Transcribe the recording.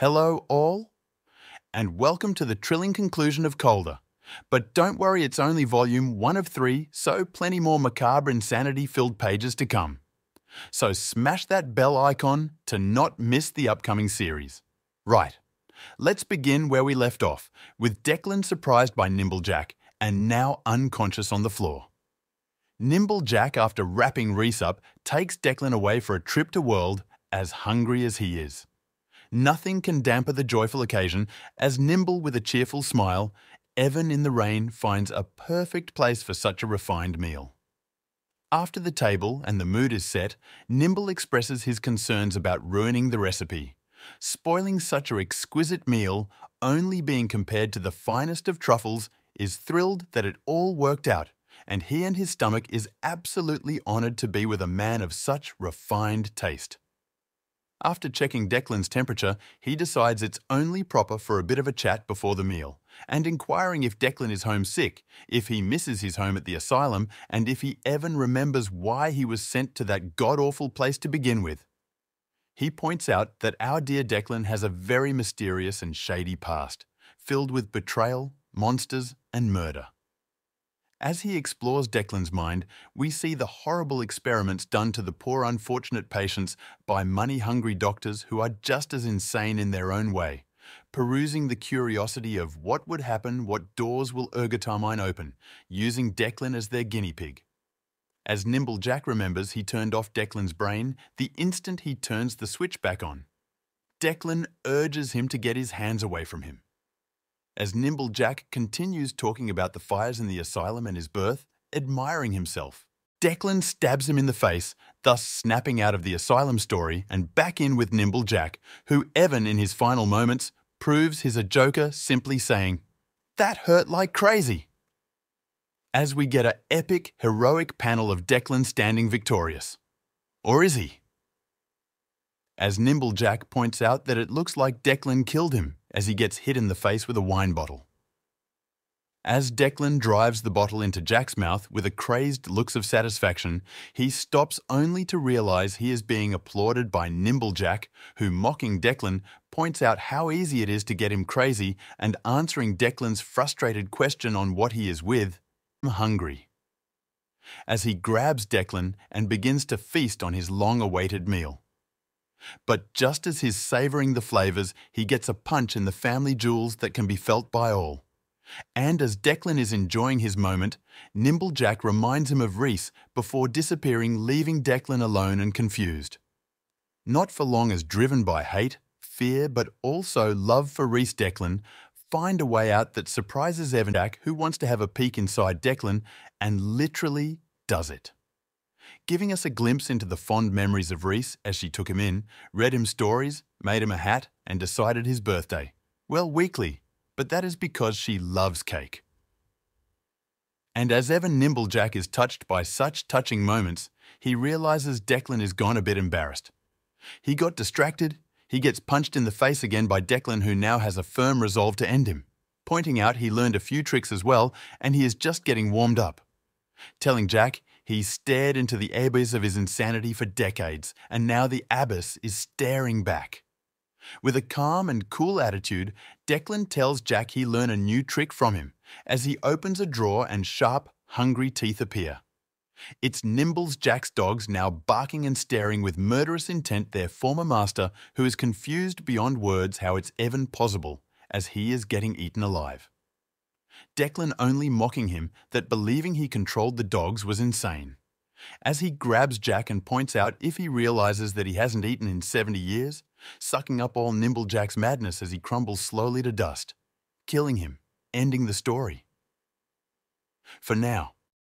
Hello, all, and welcome to the trilling conclusion of Colder. But don't worry, it's only volume one of three, so plenty more macabre insanity filled pages to come. So smash that bell icon to not miss the upcoming series. Right, let's begin where we left off, with Declan surprised by Nimble Jack and now unconscious on the floor. Nimble Jack, after wrapping Reece up, takes Declan away for a trip to world as hungry as he is. Nothing can damper the joyful occasion as Nimble with a cheerful smile, even in the rain finds a perfect place for such a refined meal. After the table and the mood is set, Nimble expresses his concerns about ruining the recipe, spoiling such an exquisite meal only being compared to the finest of truffles is thrilled that it all worked out, and he and his stomach is absolutely honoured to be with a man of such refined taste. After checking Declan's temperature, he decides it's only proper for a bit of a chat before the meal, and inquiring if Declan is homesick, if he misses his home at the asylum, and if he even remembers why he was sent to that god-awful place to begin with. He points out that our dear Declan has a very mysterious and shady past, filled with betrayal, monsters, and murder. As he explores Declan's mind, we see the horrible experiments done to the poor unfortunate patients by money-hungry doctors who are just as insane in their own way, perusing the curiosity of what would happen, what doors will ergotamine open, using Declan as their guinea pig. As Nimble Jack remembers he turned off Declan's brain the instant he turns the switch back on. Declan urges him to get his hands away from him. As Nimble Jack continues talking about the fires in the asylum and his birth, admiring himself, Declan stabs him in the face, thus snapping out of the asylum story and back in with Nimble Jack, who even in his final moments proves he's a joker simply saying, That hurt like crazy. As we get an epic, heroic panel of Declan standing victorious. Or is he? As Nimble Jack points out that it looks like Declan killed him, as he gets hit in the face with a wine bottle. As Declan drives the bottle into Jack's mouth with a crazed looks of satisfaction, he stops only to realise he is being applauded by Nimble Jack, who, mocking Declan, points out how easy it is to get him crazy and answering Declan's frustrated question on what he is with, I'm hungry. As he grabs Declan and begins to feast on his long-awaited meal. But just as he's savouring the flavours, he gets a punch in the family jewels that can be felt by all. And as Declan is enjoying his moment, Nimble Jack reminds him of Reece before disappearing, leaving Declan alone and confused. Not for long as driven by hate, fear, but also love for Reece Declan, find a way out that surprises even Jack, who wants to have a peek inside Declan, and literally does it giving us a glimpse into the fond memories of Reece as she took him in, read him stories, made him a hat, and decided his birthday. Well, weekly, but that is because she loves cake. And as even Nimblejack is touched by such touching moments, he realizes Declan is gone a bit embarrassed. He got distracted, he gets punched in the face again by Declan who now has a firm resolve to end him, pointing out he learned a few tricks as well and he is just getting warmed up. Telling Jack he stared into the abyss of his insanity for decades, and now the abyss is staring back. With a calm and cool attitude, Declan tells Jack he learn a new trick from him as he opens a drawer and sharp, hungry teeth appear. It's Nimbles Jack's dogs now barking and staring with murderous intent their former master who is confused beyond words how it's even possible as he is getting eaten alive. Declan only mocking him that believing he controlled the dogs was insane. As he grabs Jack and points out if he realizes that he hasn't eaten in 70 years, sucking up all Nimble Jack's madness as he crumbles slowly to dust, killing him, ending the story. For now,